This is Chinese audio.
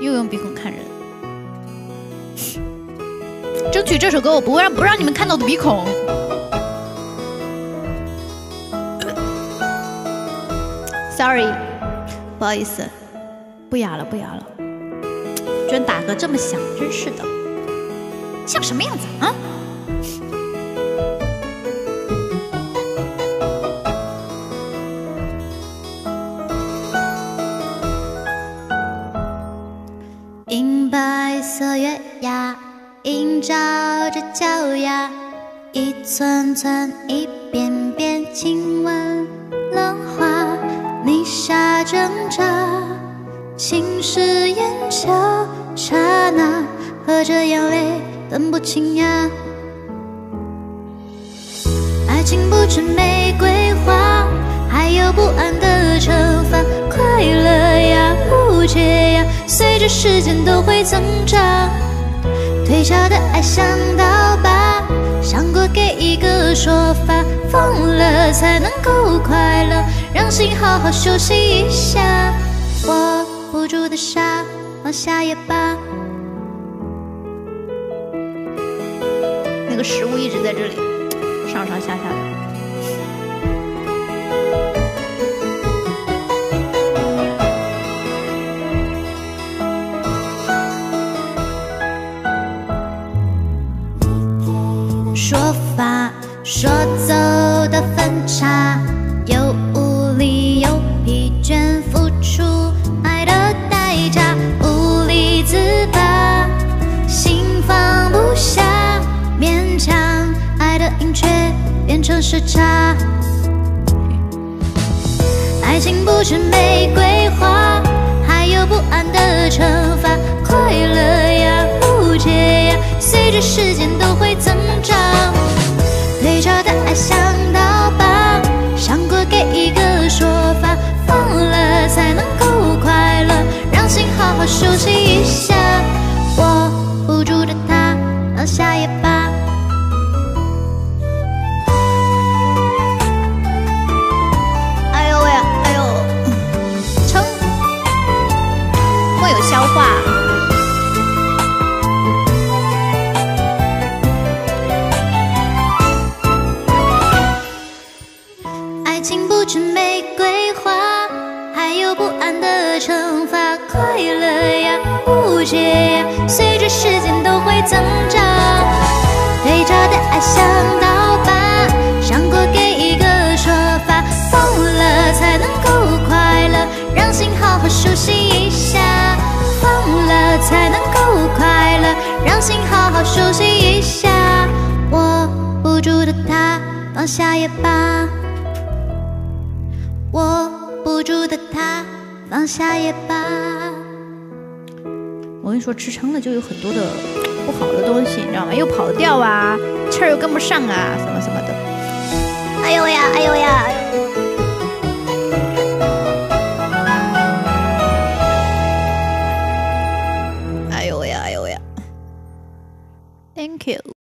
又用鼻孔看人，争取这首歌我不会让不让你们看到的鼻孔。Sorry，不好意思，不哑了不哑了，居然打嗝这么响，真是的，像什么样子啊？银白色月牙映照着脚丫，一寸寸一遍遍亲吻浪花，泥沙挣扎，青石眼角刹那，合着眼泪分不清呀。爱情不止玫瑰花，还有不安的惩罚，随着时间都会增长，退潮的爱像刀疤，想过给一个说法，疯了才能够快乐，让心好好休息一下。握不住的沙，放下也罢。那个食物一直在这里，上上下下的。说法说走的分岔，有无力有疲倦，付出爱的代价，无力自拔，心放不下，勉强爱的瘾却变成时差。爱情不是玫瑰花，还有不安的惩罚，快乐呀，不解呀，随着时间都会增。爱上不安的惩罚。快乐呀，误解呀，随着时间都会增长。退潮的爱想到吧，想过给一个说法，疯了才能够快乐，让心好好休息一下。疯了才能够快乐，让心好好休息一下。握不住的他，放下也罢。我住的他，放下也罢。我跟你说，吃撑了就有很多的不好的东西，你知道吗？又跑调啊，气儿又跟不上啊，什么什么的。哎呦呀，哎呦呀，哎呦。哎呦呀，哎呦呀。thank you。